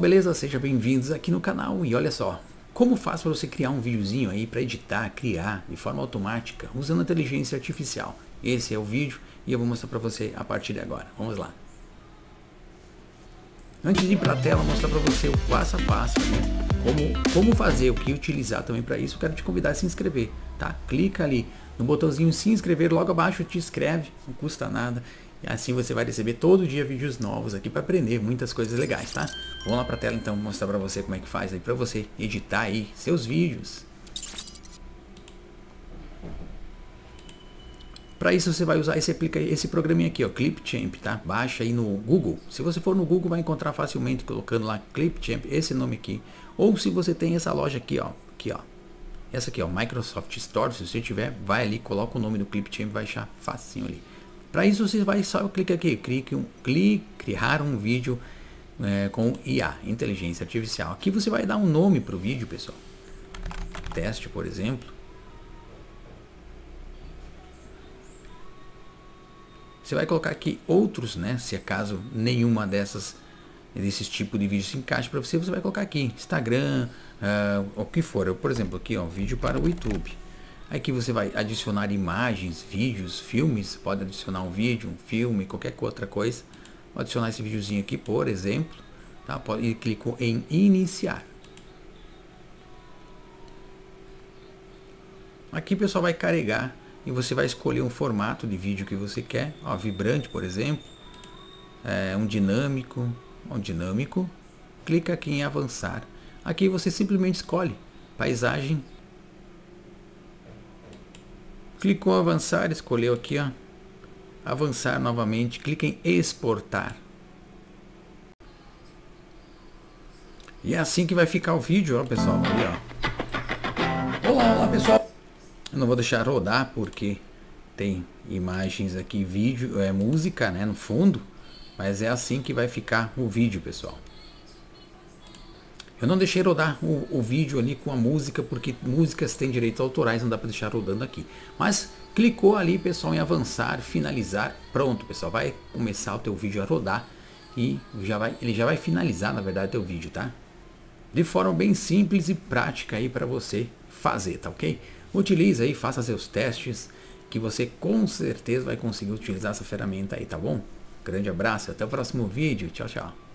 Beleza? Sejam bem-vindos aqui no canal e olha só, como faz para você criar um videozinho aí para editar, criar de forma automática usando inteligência artificial. Esse é o vídeo e eu vou mostrar para você a partir de agora. Vamos lá. Antes de ir para a tela, mostrar para você o passo a passo, né? como, como fazer, o que utilizar também para isso, quero te convidar a se inscrever, tá? Clica ali no botãozinho se inscrever, logo abaixo te inscreve, não custa nada. Assim você vai receber todo dia vídeos novos aqui para aprender muitas coisas legais, tá? Vamos lá para a tela então mostrar para você como é que faz aí para você editar aí seus vídeos. Para isso você vai usar esse, aplica, esse programinha aqui, ó, Clipchamp, tá? Baixa aí no Google. Se você for no Google vai encontrar facilmente colocando lá Clipchamp, esse nome aqui. Ou se você tem essa loja aqui, ó, aqui, ó. Essa aqui, ó, Microsoft Store, se você tiver, vai ali, coloca o nome do Clipchamp, vai achar facinho ali. Para isso você vai só clicar aqui, clique um, clique, criar um vídeo é, com IA, inteligência artificial. Aqui você vai dar um nome para o vídeo, pessoal. Teste, por exemplo. Você vai colocar aqui outros, né? Se acaso nenhuma dessas desses tipos de vídeo se encaixa para você, você vai colocar aqui Instagram, uh, o que for. Eu, por exemplo, aqui ó, vídeo para o YouTube. Aqui você vai adicionar imagens, vídeos, filmes. Pode adicionar um vídeo, um filme, qualquer outra coisa. Vou adicionar esse videozinho aqui, por exemplo. Tá? E clicou em iniciar. Aqui pessoal vai carregar e você vai escolher um formato de vídeo que você quer, ó, vibrante por exemplo, é, um dinâmico, um dinâmico, clica aqui em avançar, aqui você simplesmente escolhe paisagem, clicou avançar, escolheu aqui ó, avançar novamente, clica em exportar, e é assim que vai ficar o vídeo, ó pessoal, ó. Olá, olá pessoal, eu não vou deixar rodar porque tem imagens aqui, vídeo, é música, né, no fundo. Mas é assim que vai ficar o vídeo, pessoal. Eu não deixei rodar o, o, vídeo ali com a música, porque músicas têm direitos autorais, não dá para deixar rodando aqui. Mas clicou ali, pessoal, em avançar, finalizar, pronto, pessoal, vai começar o teu vídeo a rodar e já vai, ele já vai finalizar, na verdade, teu vídeo, tá? De forma bem simples e prática aí para você fazer, tá ok? Utilize aí, faça seus testes, que você com certeza vai conseguir utilizar essa ferramenta aí, tá bom? Grande abraço, até o próximo vídeo, tchau, tchau.